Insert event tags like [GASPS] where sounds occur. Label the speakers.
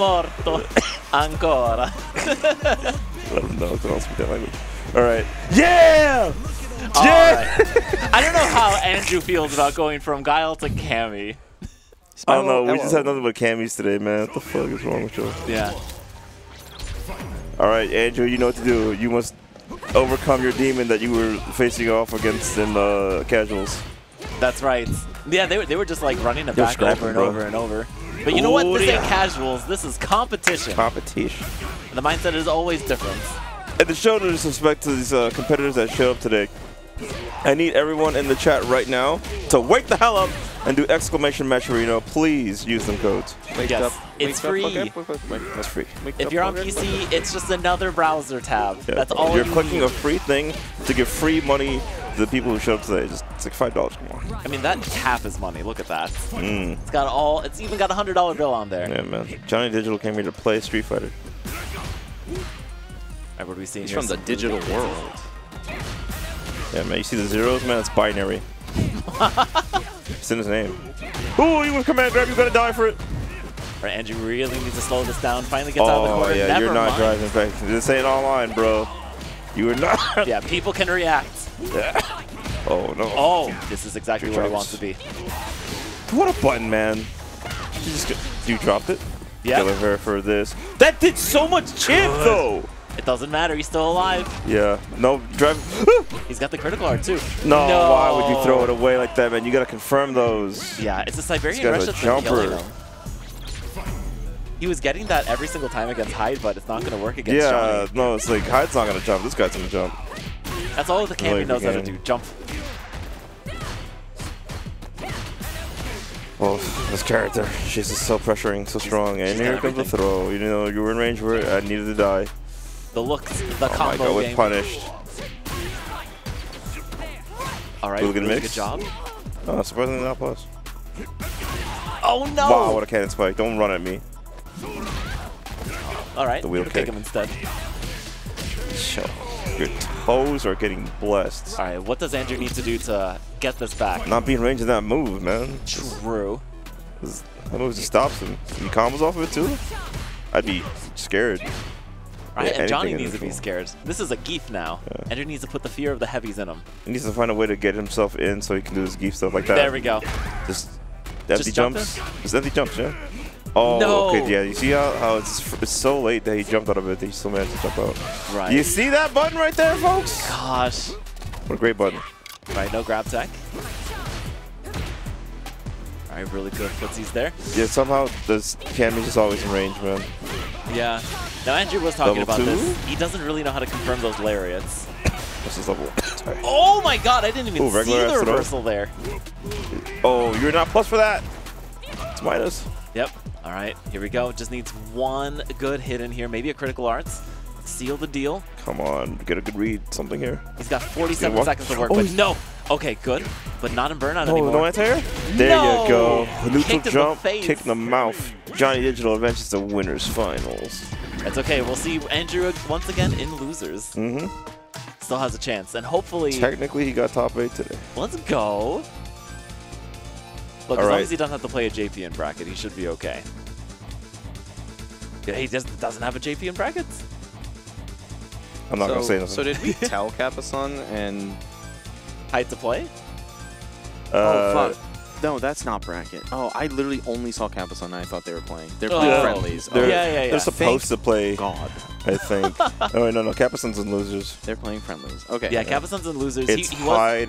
Speaker 1: morto. [COUGHS] Ancora.
Speaker 2: Let him know. Don't speak that language. All right. Yeah!
Speaker 1: All
Speaker 2: Yeah!
Speaker 1: right. I don't know how Andrew feels about going from Guile to Cammy.
Speaker 2: I don't know. We just have nothing but camis today, man. What the fuck is wrong with you?
Speaker 1: Yeah.
Speaker 2: All right, Andrew, you know what to do. You must overcome your demon that you were facing off against in uh, casuals.
Speaker 1: That's right. Yeah, they were, they were just like running it back over and
Speaker 2: bro.
Speaker 1: over and over. But you know what?
Speaker 2: Ooh,
Speaker 1: This ain't casuals. This is competition.
Speaker 2: Competition.
Speaker 1: The mindset is always different.
Speaker 2: And to show the respect to these uh, competitors that show up today, I need everyone in the chat right now to wake the hell up and do exclamation Matcherino. Please use them codes.
Speaker 3: Wake
Speaker 1: Yes,
Speaker 3: up.
Speaker 1: it's
Speaker 3: wake
Speaker 1: free.
Speaker 3: Up, wake up, wake up.
Speaker 2: That's free.
Speaker 3: Wake
Speaker 1: If you're on
Speaker 3: wake.
Speaker 1: PC, it's just another browser tab.
Speaker 2: Yeah,
Speaker 1: That's all
Speaker 2: You're
Speaker 1: you
Speaker 2: clicking
Speaker 1: need.
Speaker 2: a free thing to give free money to the people who showed up today. Just, it's like five dollars. more.
Speaker 1: I mean, that half is money. Look at that.
Speaker 2: Mm.
Speaker 1: It's got all. It's even got a hundred dollar bill on there.
Speaker 2: Yeah, man. Johnny Digital came here to play Street Fighter.
Speaker 1: Alright, what are we seeing
Speaker 3: He's from the digital world.
Speaker 2: Yeah, man. You see the zeros, man? It's binary. [LAUGHS] it's in his name. Ooh, you with command grab. You gotta die for it.
Speaker 1: Alright, Andrew really needs to slow this down. Finally gets out of the
Speaker 2: Oh yeah,
Speaker 1: Never
Speaker 2: you're not
Speaker 1: mind.
Speaker 2: driving back. This ain't online, bro. You are not.
Speaker 1: Yeah, people can react.
Speaker 2: Oh no.
Speaker 1: Oh, this is exactly
Speaker 2: Two
Speaker 1: where he
Speaker 2: drops.
Speaker 1: wants to be.
Speaker 2: What a button, man. You just you dropped it.
Speaker 1: Yeah.
Speaker 2: Gotta her for this. That did so much chip though.
Speaker 1: It doesn't matter. He's still alive.
Speaker 2: Yeah. No drive. [GASPS]
Speaker 1: He's got the critical art too.
Speaker 2: no,
Speaker 1: No.
Speaker 2: Why would you throw it away like that, man? You gotta confirm those.
Speaker 1: Yeah, it's a Siberian rush that's killing
Speaker 2: jumper.
Speaker 1: He was getting that every single time against Hyde, but it's not going to work against
Speaker 2: Yeah.
Speaker 1: Johnny.
Speaker 2: No, it's like Hyde's not gonna jump. This guy's gonna jump.
Speaker 1: That's all the Cammy knows how to do. Jump.
Speaker 2: Well, this character, she's just so pressuring, so strong. And here comes the throw. You know, you were in range for it. I needed to die.
Speaker 1: The look, the
Speaker 2: Oh my
Speaker 1: combo
Speaker 2: god, with
Speaker 1: game.
Speaker 2: punished.
Speaker 1: All right,
Speaker 2: Hooligan
Speaker 1: really
Speaker 2: mix.
Speaker 1: good job.
Speaker 2: Oh, surprisingly not plus.
Speaker 1: Oh no!
Speaker 2: Wow, what a cannon spike. Don't run at me.
Speaker 1: All right,
Speaker 2: the wheel
Speaker 1: kick
Speaker 2: kick.
Speaker 1: him instead.
Speaker 2: Show. Your toes are getting blessed.
Speaker 1: All right, what does Andrew need to do to get this back?
Speaker 2: Not being range in that move, man.
Speaker 1: True.
Speaker 2: That move just stops him. He combos off of it too? I'd be scared.
Speaker 1: Right,
Speaker 2: Yeah,
Speaker 1: and Johnny needs to be scared. This is a Gief now.
Speaker 2: Yeah.
Speaker 1: Andrew needs to put the fear of the heavies in him.
Speaker 2: He needs to find a way to get himself in so he can do his Gief stuff like that.
Speaker 1: There we go.
Speaker 2: Just empty
Speaker 1: jump
Speaker 2: jumps. Just empty jumps, yeah. Oh,
Speaker 1: No.
Speaker 2: okay, yeah. You see how, how it's, it's so late that he jumped out of it that he still managed to jump out.
Speaker 1: Right.
Speaker 2: You see that button right there, folks?
Speaker 1: Gosh.
Speaker 2: What a great button.
Speaker 1: Right, no grab tech. All right, really good footsies there.
Speaker 2: Yeah, somehow this Cammy's just always in range, man.
Speaker 1: Yeah. Now Andrew was talking
Speaker 2: Level
Speaker 1: about
Speaker 2: two?
Speaker 1: this. He doesn't really know how to confirm those lariats.
Speaker 2: This is level. Sorry.
Speaker 1: Oh my god, I didn't even
Speaker 2: Ooh,
Speaker 1: see the reversal there.
Speaker 2: Oh, you're not plus for that. It's minus.
Speaker 1: Yep. All right, here we go. Just needs one good hit in here, maybe a critical arts. Seal the deal.
Speaker 2: Come on, get a good read, something here.
Speaker 1: He's got 47
Speaker 2: walk-
Speaker 1: seconds to work,
Speaker 2: Oh,
Speaker 1: but no. Okay, good, but not in burnout
Speaker 2: Oh,
Speaker 1: anymore.
Speaker 2: no anti-air? There
Speaker 1: No!
Speaker 2: you go. Neutral
Speaker 1: the
Speaker 2: jump,
Speaker 1: face.
Speaker 2: kick in the mouth. Johnny Digital advances to winners finals.
Speaker 1: That's okay. We'll see Andrew once again in losers.
Speaker 2: Mm-hmm.
Speaker 1: Still has a chance, and hopefully,
Speaker 2: Technically, he got top eight today.
Speaker 1: let's go. Look,
Speaker 2: All
Speaker 1: as long as he doesn't have to play a JP in bracket, he should be okay. Yeah, he just doesn't have a JP in brackets.
Speaker 2: I'm not
Speaker 3: so,
Speaker 2: gonna say nothing.
Speaker 3: So did we [LAUGHS] tell Capason and...
Speaker 1: Height to play.
Speaker 2: uh,
Speaker 3: oh, fuck. No, that's not bracket. Oh, I literally only saw Capason and I thought they were playing. They're playing
Speaker 1: Oh.
Speaker 3: friendlies.
Speaker 2: They're,
Speaker 3: Oh,
Speaker 1: Yeah, yeah, yeah.
Speaker 2: They're supposed to play,
Speaker 3: God.
Speaker 2: I think. [LAUGHS] oh, wait, no, no. Caparson's and losers.
Speaker 3: They're playing friendlies. Okay.
Speaker 1: Yeah, Capason's in losers. He,
Speaker 2: It's
Speaker 1: he was
Speaker 2: Hyde